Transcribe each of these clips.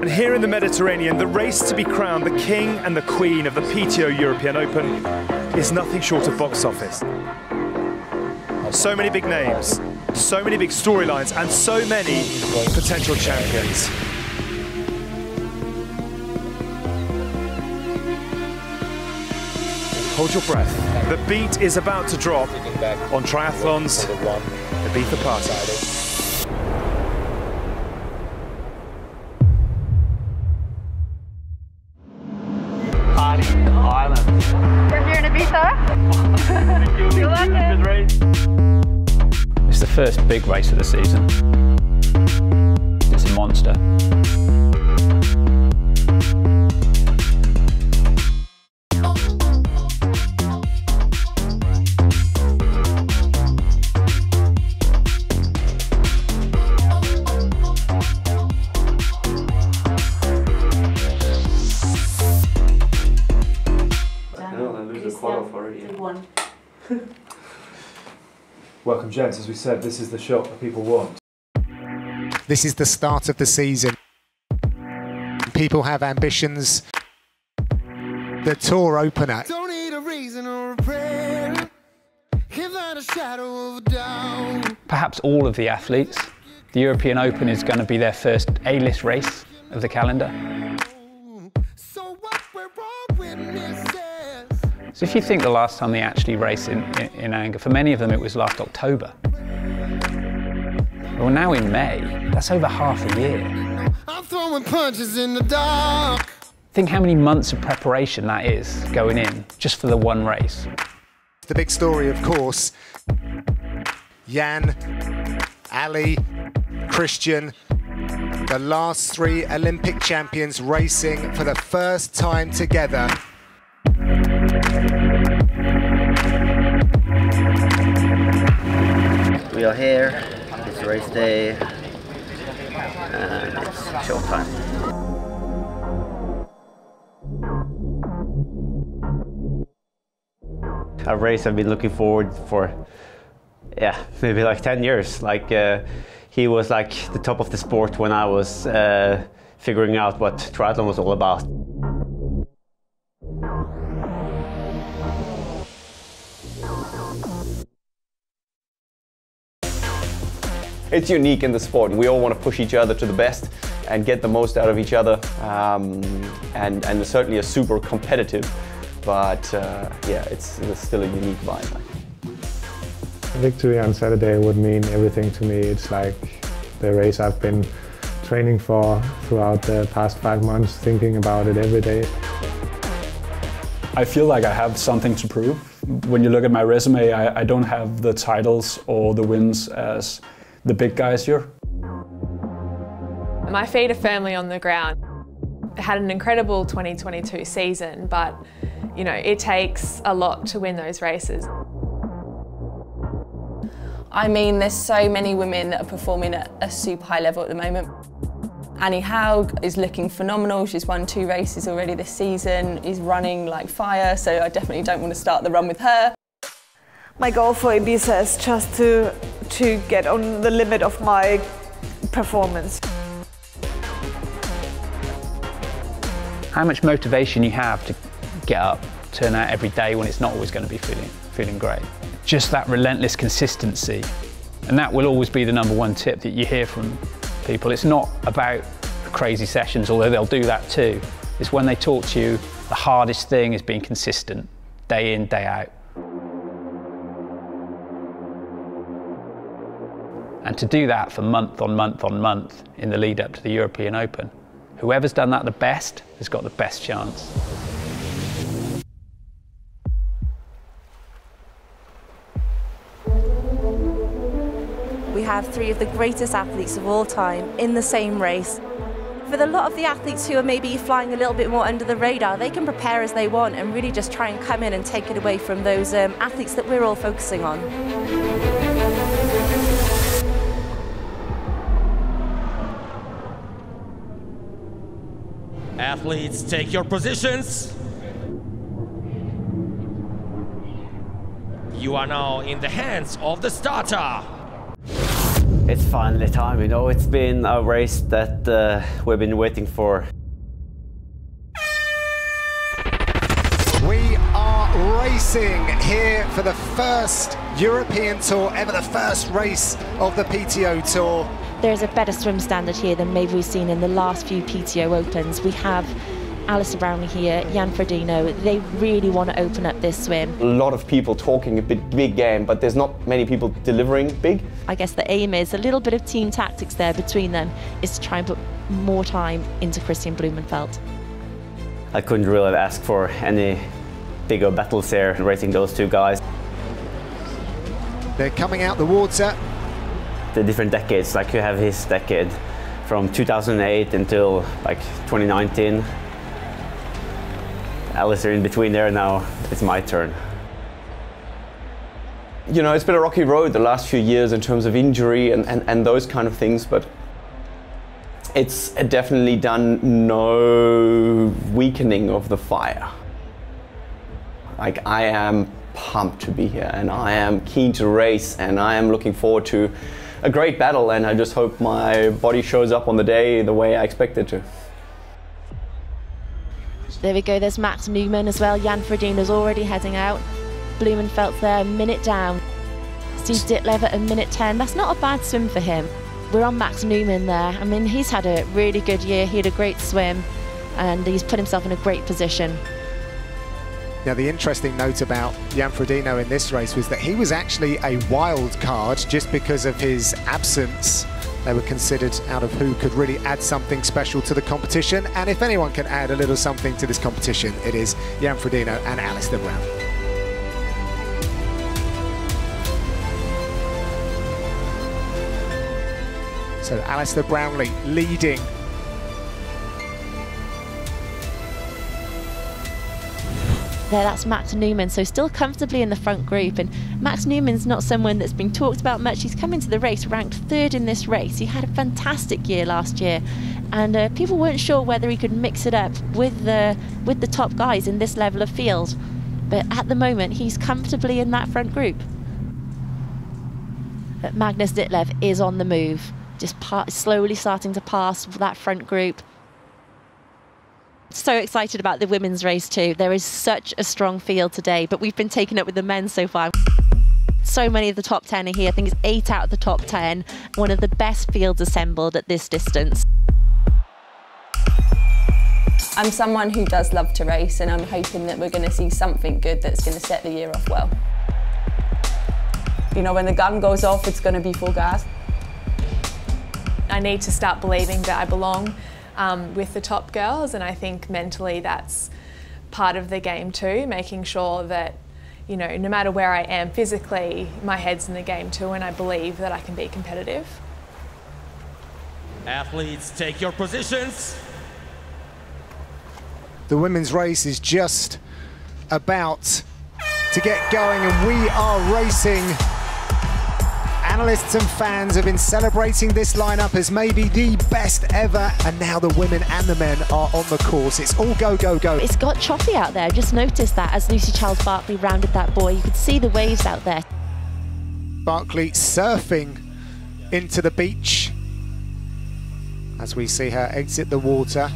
And here in the Mediterranean, the race to be crowned the king and the queen of the PTO European Open is nothing short of box office. So many big names, so many big storylines, and so many potential champions. Hold your breath. The beat is about to drop on triathlon's the Ibiza Party. First big race of the season. It's a monster. Welcome, gents. As we said, this is the shot that people want. This is the start of the season. People have ambitions. The tour opener. Don't need a reason or a prayer. Give that a shadow of a doubt. Perhaps all of the athletes. The European Open is going to be their first A-list race of the calendar. So if you think the last time they actually raced in, in, in anger, for many of them it was last October. Well, now in May, that's over half a year. I'm throwing punches in the dark. Think how many months of preparation that is going in just for the one race. The big story, of course. Jan, Ali, Kristian, the last three Olympic champions racing for the first time together. We are here, it's race day, and it's showtime. a race I've been looking forward for, yeah, maybe like 10 years. Like uh, he was like the top of the sport when I was uh, figuring out what triathlon was all about. It's unique in the sport. We all want to push each other to the best and get the most out of each other. Um, and, and it's certainly a super competitive, but uh, yeah, it's, it's still a unique vibe. Victory on Saturday would mean everything to me. It's like the race I've been training for throughout the past five months, thinking about it every day. I feel like I have something to prove. When you look at my resume, I, I don't have the titles or the wins as the big guys here. My feet are firmly on the ground. I had an incredible 2022 season, but you know, it takes a lot to win those races. I mean, there's so many women that are performing at a super high level at the moment. Annie Haug is looking phenomenal. She's won two races already this season, is running like fire, so I definitely don't want to start the run with her. My goal for Ibiza is just to to get on the limit of my performance. How much motivation you have to get up, turn out every day when it's not always going to be feeling, feeling great. Just that relentless consistency. And that will always be the number one tip that you hear from people. It's not about crazy sessions, although they'll do that too. It's when they talk to you, the hardest thing is being consistent, day in, day out. And to do that for month on month on month in the lead up to the European Open, whoever's done that the best has got the best chance. We have three of the greatest athletes of all time in the same race. For a lot of the athletes who are maybe flying a little bit more under the radar, they can prepare as they want and really just try and come in and take it away from those um, athletes that we're all focusing on. Athletes, take your positions. You are now in the hands of the starter. It's finally time, you know, it's been a race that uh, we've been waiting for. We are racing here for the first European Tour ever, the first race of the PTO Tour. There's a better swim standard here than maybe we've seen in the last few PTO Opens. We have Alistair Brownlee here, Jan Frodeno. They really want to open up this swim. A lot of people talking a bit big game, but there's not many people delivering big. I guess the aim is a little bit of team tactics there between them is to try and put more time into Kristian Blummenfelt. I couldn't really ask for any bigger battles here racing those two guys. They're coming out the water. The different decades, like you have his decade from 2008 until like 2019. Alistair in between there now, it's my turn. You know, it's been a rocky road the last few years in terms of injury and, and, and those kind of things, but it's definitely done no weakening of the fire. Like, I am pumped to be here and I am keen to race and I am looking forward to a great battle and I just hope my body shows up on the day the way I expect it to. There we go, there's Max Neumann as well. Jan Frodeno's already heading out. Blummenfelt's there, a minute down. Steve Ditlev at a minute 10. That's not a bad swim for him. We're on Max Neumann there. I mean, he's had a really good year. He had a great swim and he's put himself in a great position. Now, the interesting note about Jan in this race was that he was actually a wild card just because of his absence. They were considered out of who could really add something special to the competition. And if anyone can add a little something to this competition, it is Jan Frodeno and Alistair Brown. So Alistair Brownlee leading There, that's Max Neumann, so still comfortably in the front group. And Max Neumann's not someone that's been talked about much. He's come into the race ranked third in this race. He had a fantastic year last year, and uh, people weren't sure whether he could mix it up with the with the top guys in this level of field. But at the moment, he's comfortably in that front group. But Magnus Ditlev is on the move, just slowly starting to pass that front group so excited about the women's race too. There is such a strong field today, but we've been taken up with the men so far. So many of the top 10 are here. I think it's eight out of the top 10. One of the best fields assembled at this distance. I'm someone who does love to race and I'm hoping that we're going to see something good that's going to set the year off well. You know, when the gun goes off, it's going to be full gas. I need to start believing that I belong um, with the top girls, and I think mentally that's part of the game too, making sure that you know, no matter where I am physically, my head's in the game too, and I believe that I can be competitive. Athletes, take your positions. The women's race is just about to get going, and we are racing Analysts and fans have been celebrating this lineup as maybe the best ever, and now the women and the men are on the course. It's all go, go, go. It's got choppy out there. Just noticed that as Lucy Charles Barkley rounded that buoy, you could see the waves out there. Barkley surfing into the beach as we see her exit the water.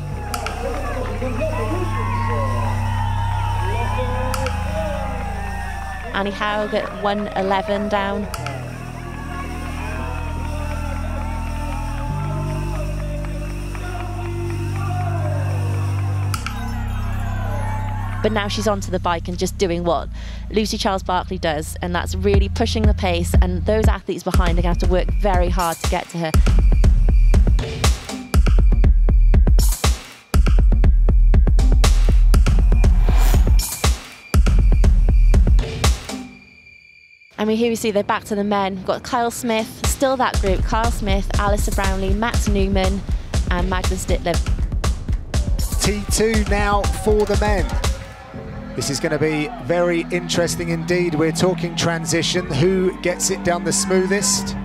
Annie Haug at 111 down. But now she's onto the bike and just doing what Lucy Charles Barkley does, and that's really pushing the pace. And those athletes behind are going to have to work very hard to get to her. I mean, here we see they're back to the men. We've got Kyle Smith, still that group. Kyle Smith, Alistair Brownlee, Matt Neumann, and Magnus Ditlev. T2 now for the men. This is going to be very interesting indeed. We're talking transition. Who gets it down the smoothest?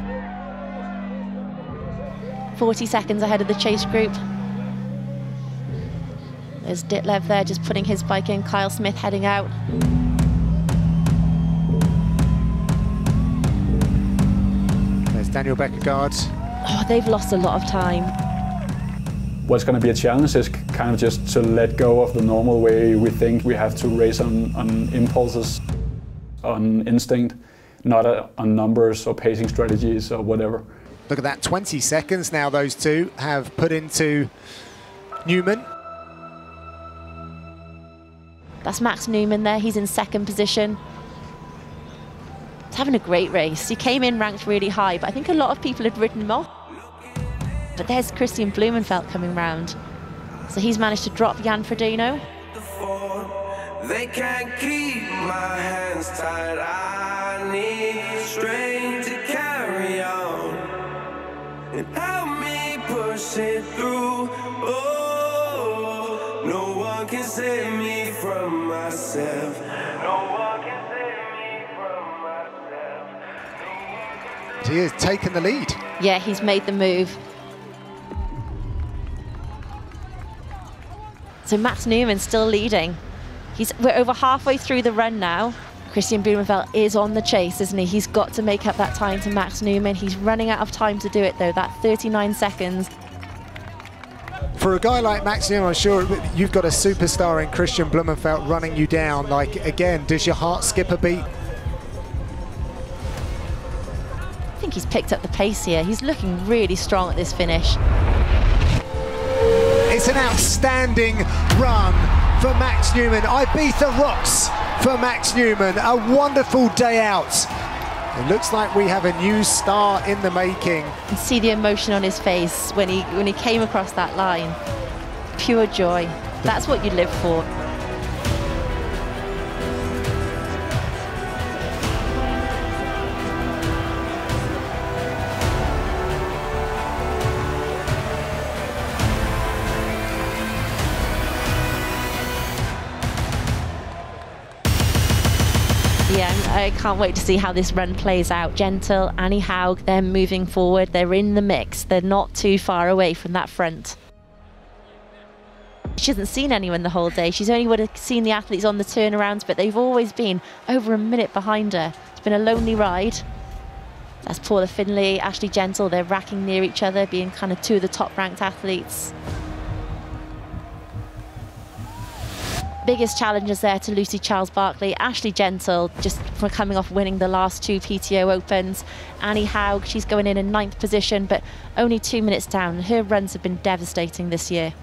40 seconds ahead of the chase group. There's Ditlev there just putting his bike in. Kyle Smith heading out. There's Daniel Baekkegard. Oh, they've lost a lot of time. What's going to be a challenge is kind of just to let go of the normal way we think we have to race on, on impulses, on instinct, not uh, on numbers or pacing strategies or whatever. Look at that, 20 seconds now those two have put into Neumann. That's Max Neumann there. He's in second position. He's having a great race. He came in ranked really high, but I think a lot of people had ridden him off. But there's Kristian Blummenfelt coming round. So he's managed to drop Jan Frodeno. They can't keep my hands tied. I need strength to carry on and help me push it through. Oh, no one can save me from myself. No one can save me from myself. He has taken the lead. Yeah, he's made the move. So Max Neumann still leading. He's we're over halfway through the run now. Kristian Blummenfelt is on the chase, isn't he? He's got to make up that time to Max Neumann. He's running out of time to do it though. That 39 seconds. For a guy like Max Neumann, I'm sure you've got a superstar in Kristian Blummenfelt running you down. Like, again, does your heart skip a beat? I think he's picked up the pace here. He's looking really strong at this finish. It's an outstanding run for Max Neumann. Ibiza rocks for Max Neumann. A wonderful day out. It looks like we have a new star in the making. You can see the emotion on his face when he when he came across that line. Pure joy. That's what you live for. I can't wait to see how this run plays out. Gentle, Annie Haug, they're moving forward. They're in the mix. They're not too far away from that front. She hasn't seen anyone the whole day. She's only would have seen the athletes on the turnarounds, but they've always been over a minute behind her. It's been a lonely ride. That's Paula Findlay, Ashley Gentle. They're racking near each other, being kind of two of the top ranked athletes. Biggest challenges there to Lucy Charles Barkley. Ashley Gentle, just for coming off winning the last two PTO Opens. Annie Haug, she's going in in ninth position, but only two minutes down. Her runs have been devastating this year.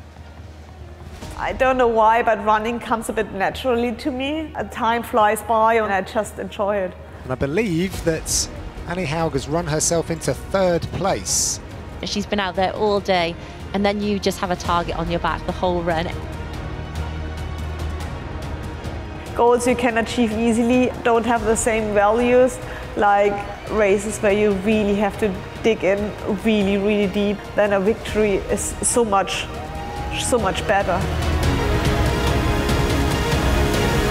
I don't know why, but running comes a bit naturally to me. Time flies by and I just enjoy it. And I believe that Annie Haug has run herself into third place. She's been out there all day, and then you just have a target on your back the whole run. Goals you can achieve easily don't have the same values like races where you really have to dig in really, really deep. Then a victory is so much, so much better.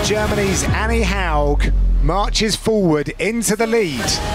Germany's Annie Haug marches forward into the lead.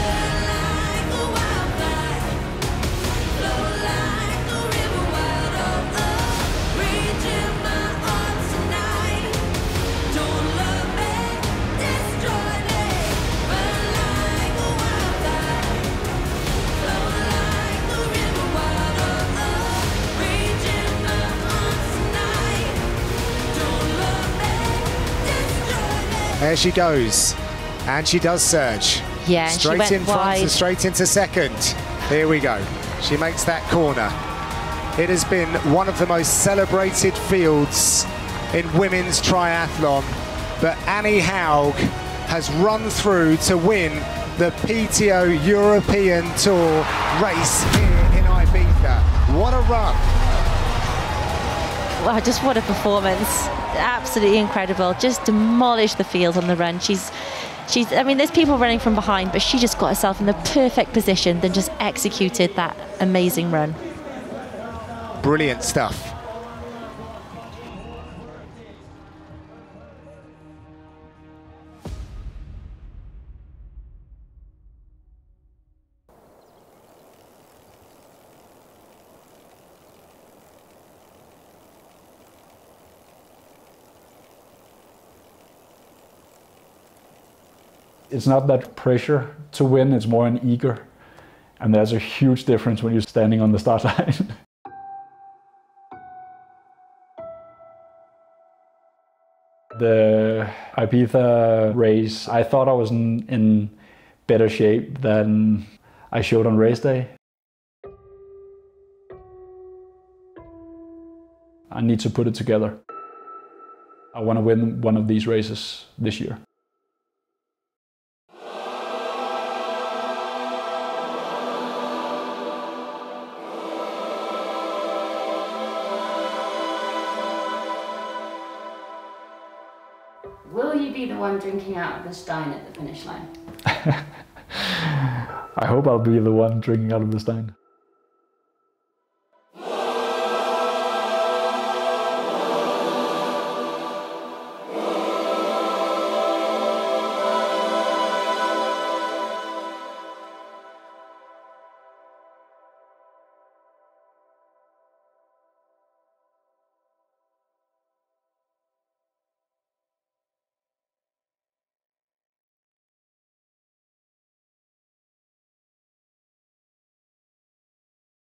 There she goes. And she does surge. Yeah, straight in front and straight into second. Here we go. She makes that corner. It has been one of the most celebrated fields in women's triathlon, but Annie Haug has run through to win the PTO European Tour race here in Ibiza. What a run! Wow, just what a performance. Absolutely incredible. Just demolished the field on the run. She's she's I mean there's people running from behind, but she just got herself in the perfect position, then just executed that amazing run. Brilliant stuff. It's not that pressure to win, it's more an eager. And there's a huge difference when you're standing on the start line. the Ibiza race, I thought I was in, in better shape than I showed on race day. I need to put it together. I want to win one of these races this year. Drinking out of the stein at the finish line? I hope I'll be the one drinking out of the stein.